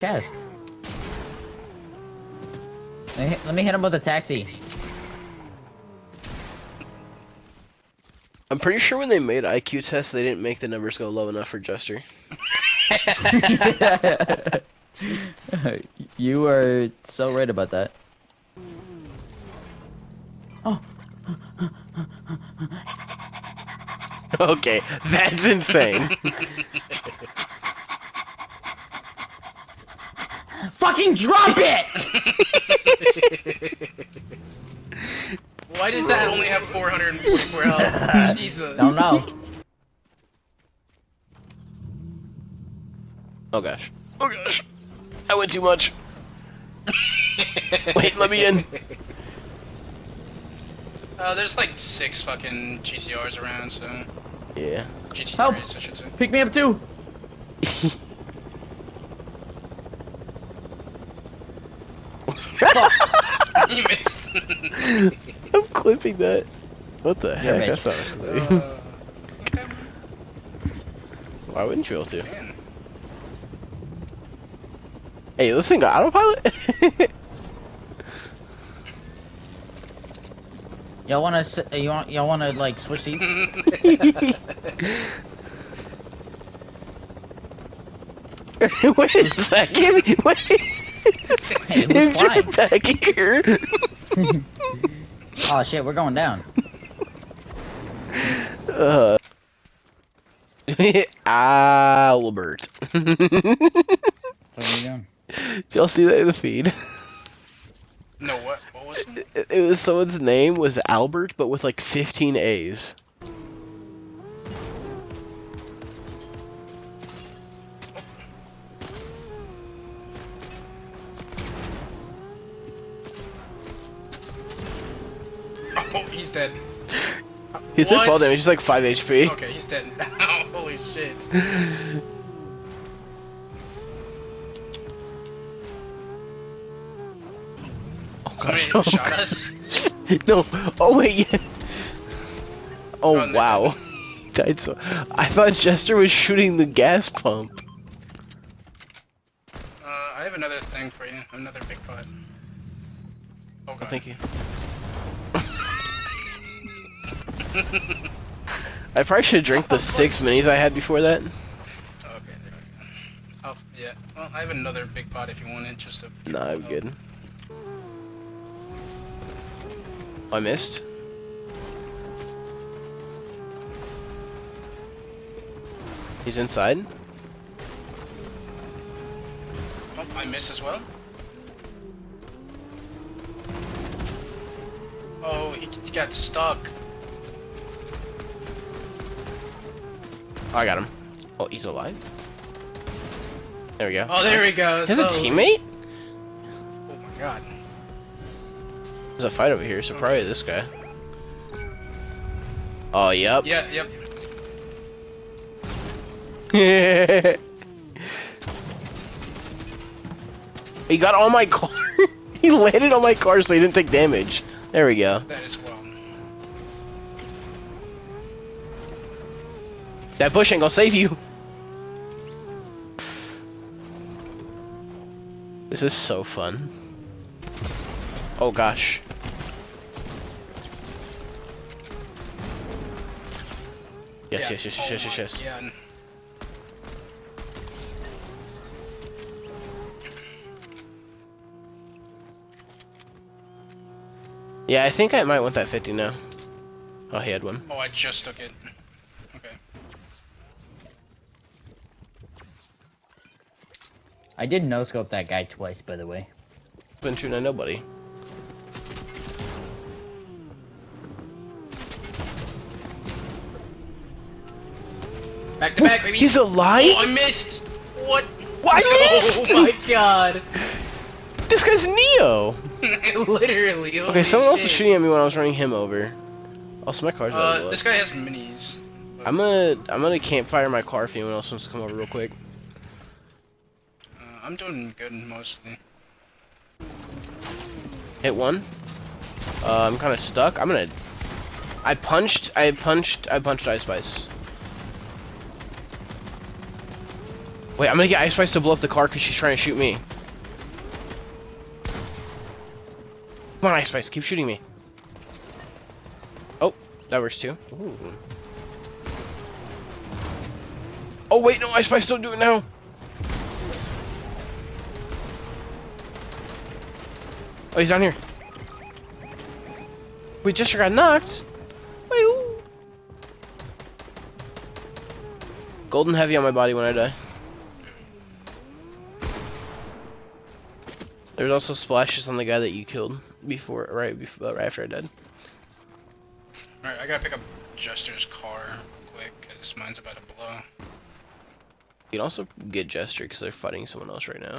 chest. Let me, hit, let me hit him with a taxi. I'm pretty sure when they made IQ tests, they didn't make the numbers go low enough for Jester. you are so right about that. Oh, okay, that's insane. fucking drop it! Why does that only have 444 health? Jesus. Don't know. oh gosh. Oh gosh. I went too much. Wait, let me in. Uh, there's like six fucking GTRs around, so Yeah. GT3s, Help. I should say. Pick me up too. you missed. I'm clipping that. What the You're heck? That's not uh, okay, Why wouldn't you be able to? man. Hey, this thing got autopilot? Y'all wanna uh, you want y'all wanna like switch seats? Wait a second. Wait. Hey, who's It's flying? back here. Oh shit, we're going down. Uh. Albert. So what are you doing? Did y'all see that in the feed? No, what? What was it? It, it was someone's name was Albert, but with like 15 A's. Oh, he's dead. He took fall damage. He's like 5 HP. Okay, he's dead. Oh, holy shit. Oh, Somebody gosh. shot us? no. Oh wait. Yeah. Oh, Oh, wow. Died so. I thought Jester was shooting the gas pump. Uh, I have another thing for you. Another big pot. Oh, Oh, God. thank you. I probably should drink the six minis I had before that. Okay, there we go. Oh, yeah. Well, I have another big pot if you want it, just to... Nah, I'm oh. good. Oh, I missed. He's inside. Oh, I miss as well. Oh, he, he got stuck. Oh, I got him. Oh, he's alive. There we go. Oh, there we go. He has a oh. teammate? Oh my god. There's a fight over here, so probably this guy. Oh, yep. Yeah, yep. he got on my car. he landed on my car so he didn't take damage. There we go. That is well. That bush ain't gonna save you. This is so fun. Oh gosh. Yes, Yeah. yes, yes, yes, Oh yes, yes, yes. Oh God. Yeah, I think I might want that 50 now. Oh, he had one. Oh, I just took it. Okay. I did no scope that guy twice, by the way. Been shooting at nobody. Back to back, baby. He's alive? Oh, I missed. What? Why Oh missed? my god. This guy's Neo! Literally. Okay, someone else was shooting at me when I was running him over. Also, my car's out of Uh, this guy has minis. I'm gonna I'm gonna campfire my car if anyone else wants to come over real quick. I'm doing good mostly. Hit one. Uh, I'm kind of stuck. I'm gonna. I punched. I punched. I punched Ice Spice. Wait, I'm gonna get Ice Spice to blow up the car because she's trying to shoot me. Come on, Ice Spice, keep shooting me. Oh, that works too. Ooh. Oh wait, no, Ice Spice, don't do it now. Oh, he's down here. We just got knocked. Golden heavy on my body when I die. There's also splashes on the guy that you killed before, right before, right after I died. Alright, I gotta pick up Jester's car quick, because mine's about to blow. You can also get Jester because they're fighting someone else right now.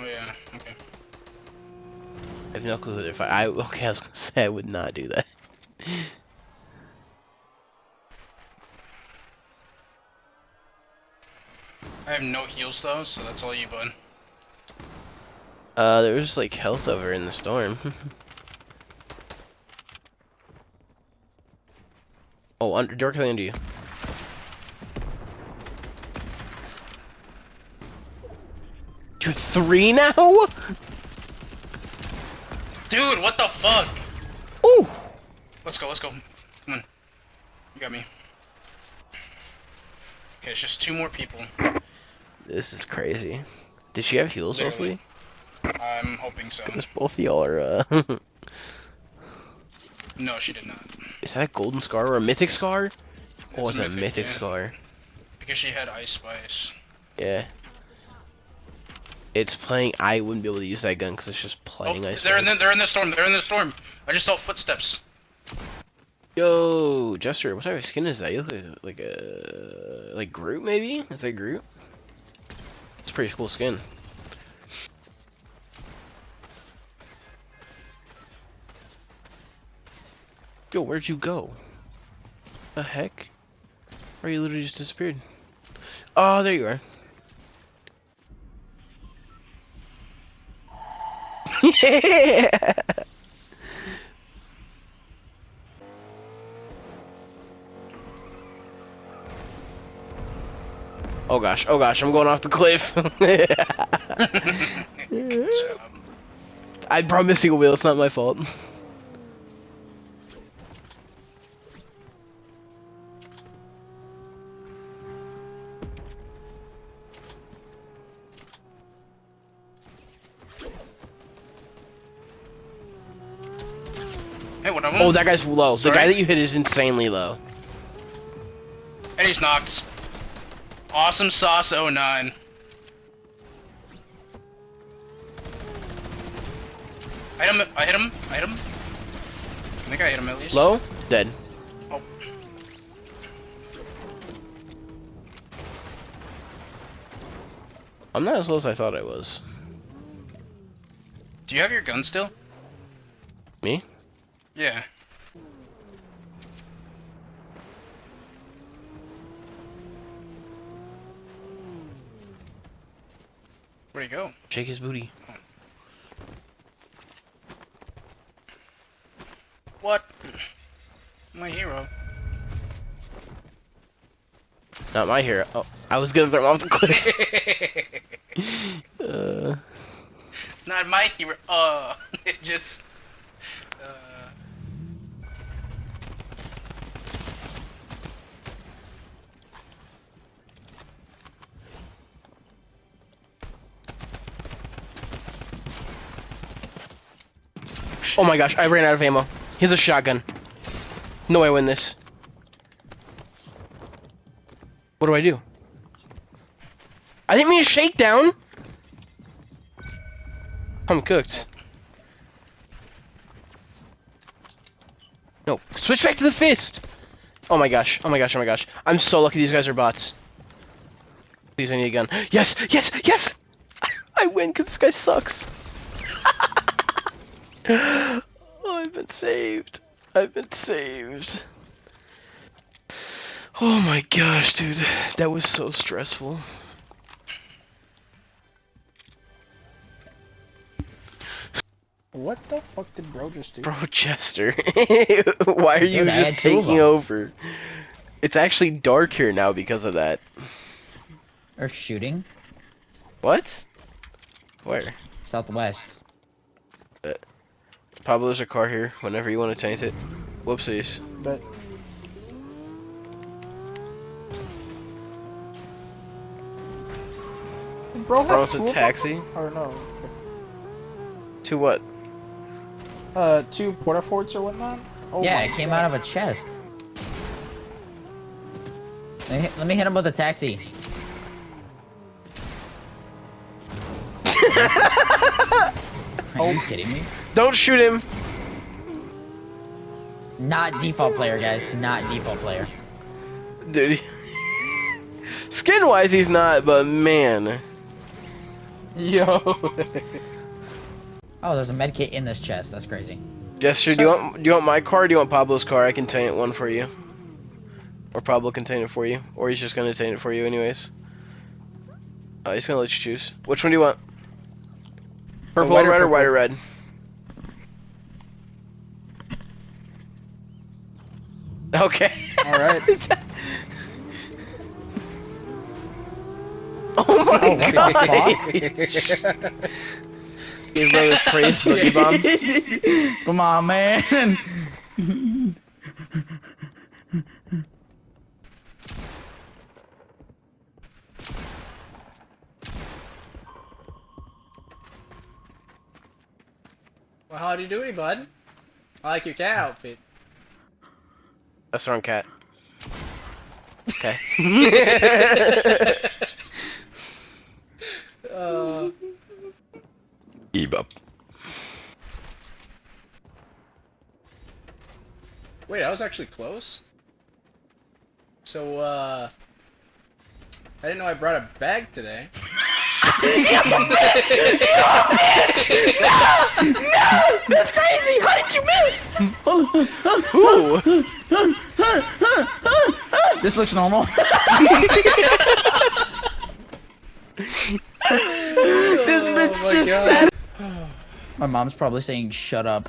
Oh yeah, okay. I have no clue who they're fighting. I okay, I was gonna say I would not do that. I have no heals though, so that's all you, bud. Uh, there was like health over in the storm. oh, under directly under you. You're three now? Dude, what the fuck? Ooh. Let's go, let's go. Come on. You got me. Okay, it's just two more people. This is crazy. Did she have heals, Literally. hopefully? I'm hoping so. Because both of y'all are, uh... No, she did not. is that a golden scar or a mythic scar? Oh, It's it's a mythic yeah. scar. Because she had Ice Spice. Yeah. It's playing. I wouldn't be able to use that gun because it's just Oh, playing ice. they're in the, they're in the storm, they're in the storm. I just saw footsteps. Yo, Jester, what type of skin is that? You look like, like a like Groot, maybe? Is that Groot? It's a pretty cool skin. Yo, where'd you go? The heck? Or you literally just disappeared? Oh, there you are. Oh gosh, oh gosh, I'm going off the cliff. Good job. I brought missing a wheel, it's not my fault. Hey, what of Oh, that guy's low. The guy that you hit is insanely low. And he's knocked. Awesome sauce 09. I hit him, I hit him, I hit him. I think I hit him at least. Low? Dead. Oh. I'm not as low as I thought I was. Do you have your gun still? Me? Yeah. Where'd he go? Shake his booty. What? My hero. Not my hero. Oh, I was gonna throw him off the cliff. uh, Not my hero. Uh, it just. Oh my gosh, I ran out of ammo. Here's a shotgun. No way I win this. What do I do? I didn't mean a shakedown. I'm cooked. No, switch back to the fist. Oh my gosh, oh my gosh, oh my gosh. I'm so lucky these guys are bots. Please, I need a gun. Yes, yes, yes! I win because this guy sucks. oh, I've been saved. I've been saved. Oh my gosh, dude. That was so stressful. What the fuck did bro just do? Bro, Chester. Why are you Dude, just had two of taking over? It's actually dark here now because of that. Or shooting. What? Where? Southwest. Pablo, there's a car here. Whenever you want to taint it. Whoopsies. But Bro, Bro, it's a two of them? taxi. Or no? To what? Uh, two Port-a-Forts or whatnot. Oh yeah, it came God. out of a chest. Let me, hit, let me hit him with a taxi. Are you kidding me? Don't shoot him! Not default player, guys. Not default player. Dude. Skin wise, he's not, but man. Yo. Oh, there's a medkit in this chest. That's crazy. Jester, do you want do you want my car? Or do you want Pablo's car? I can taint one for you. Or Pablo can taint it for you. Or he's just gonna taint it for you anyways. Uh, he's gonna let you choose. Which one do you want? Purple white or or red or white or red? Okay. All right. oh my Oh, god! the Gave brother praise boogie bomb. Come on, man. Well, how do you doing, bud? I like your cat outfit. That's the wrong cat. Okay. uh, Ebop. wait, I was actually close. So, uh, I didn't know I brought a bag today. That's crazy. How did you miss? Ooh. this looks normal. this oh bitch Oh just God. said. My mom's probably saying "shut up."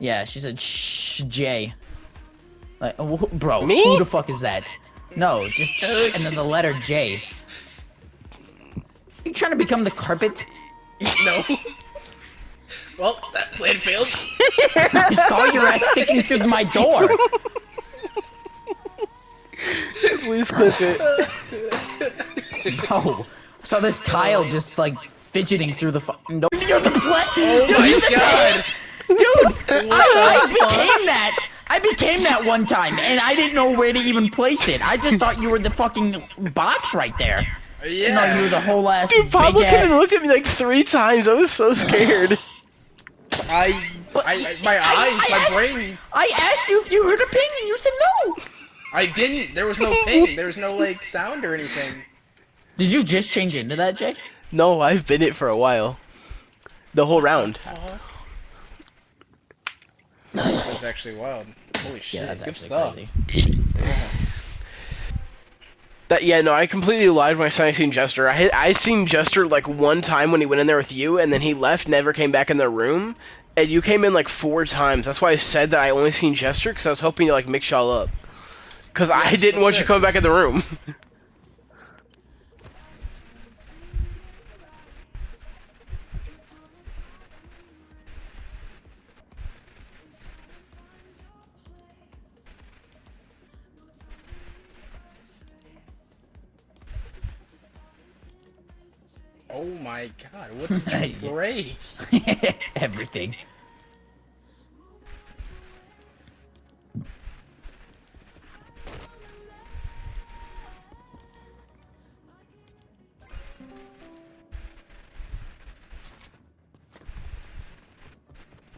Yeah, she said "shh, Jay." Like, wh- bro, Me? who the fuck is that? No, just shh, and then the letter J. You trying to become the carpet? No. Well, that plan failed. I saw your ass sticking through my door. Please clip it. No. I saw this tile oh. just like fidgeting through the fucking door. You're the pla- Oh Dude, my you're the- god! Dude, I, I became that. I became that one time, and I didn't know where to even place it. I just thought you were the fucking box right there. I didn't know you were the whole ass Dude, Pablo big came and looked at me like three times. I was so scared. I, I, I, my I- eyes, I my asked- brain. I asked you if you heard a ping, and you said no. I didn't. There was no ping. There was no like sound or anything. Did you just change into that, Jay? No, I've been it for a while. The whole round. That's actually wild. Holy shit! Yeah, that's good stuff. crazy. That yeah, no, I completely lied when I said I seen Jester. I had, I seen Jester like one time when he went in there with you, and then he left, never came back in the room, and you came in like four times. That's why I said that I only seen Jester because I was hoping to like mix y'all up. Because I didn't want you coming back in the room. Oh my god! What did you break? Everything.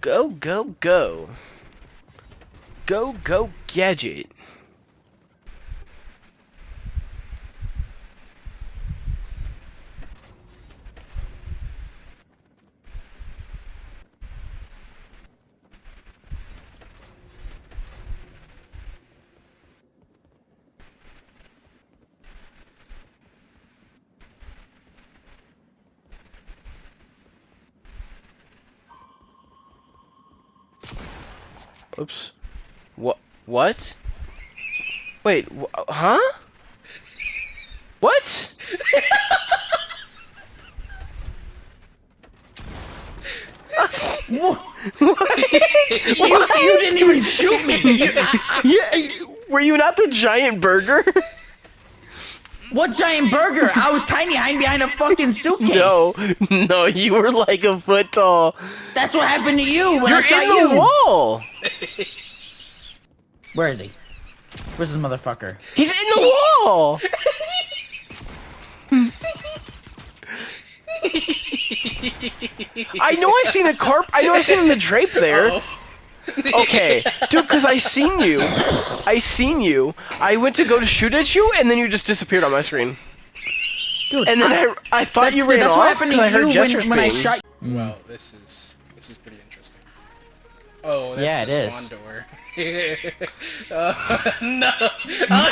Go, go, go. Go, go, gadget. Oops. What? What? Wait, wh huh? What? what? what? You, you, didn't even shoot me. You, I, I... Yeah, were you not the giant burger? I- what giant burger? I was tiny, hiding behind a fucking suitcase. No, no, you were like a foot tall. That's what happened to you when You're I shot in the you. wall. Where is he? Where's this motherfucker? He's in the wall. I know I seen a carp. I know I seen the drape there. Oh. Okay, dude, because I seen you. I seen you. I went to go to shoot at you, and then you just disappeared on my screen. Dude, And then I, I thought that- you dude, ran that's off what happened to because I heard Jester when, when I scream. shot. Well, this is this is pretty interesting. Oh, that's Yeah, it the is. swan door. oh, no! Oh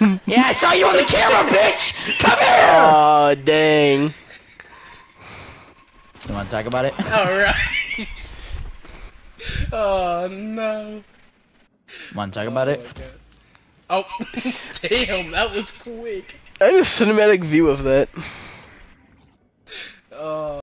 no! Yeah, I saw you on the camera, bitch. Come here. Oh dang. you want to talk about it? All right. Oh no! Want to talk about it? Oh, God. oh, damn! That was quick. I have a cinematic view of that. Oh.